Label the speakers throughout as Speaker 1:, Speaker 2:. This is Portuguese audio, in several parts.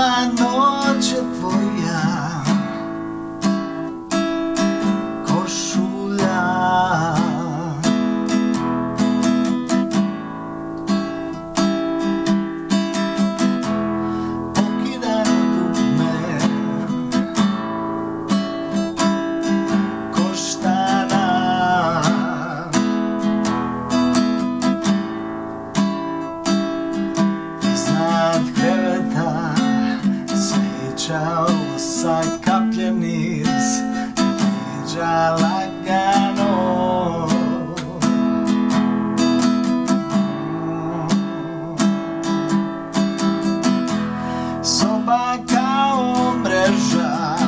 Speaker 1: I know. Tchau, sai e já lagano Soba kao mreža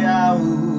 Speaker 1: Yahoo.